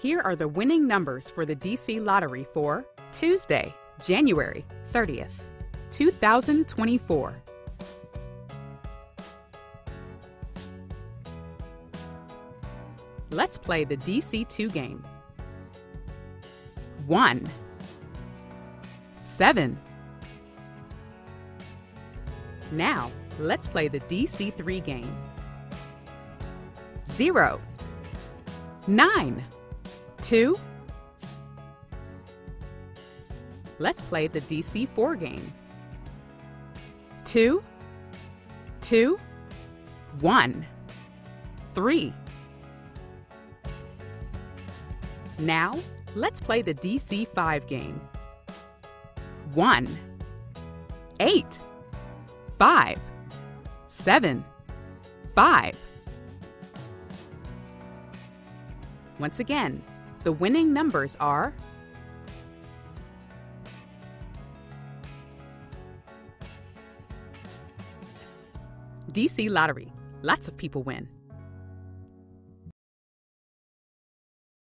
Here are the winning numbers for the DC Lottery for Tuesday, January 30th, 2024. Let's play the DC2 game. 1 7 Now, let's play the DC3 game. 0 9 2 Let's play the DC4 game. 2 2 1 3 Now, let's play the DC5 game. 1 8 5 7 5 Once again, the winning numbers are DC Lottery. Lots of people win.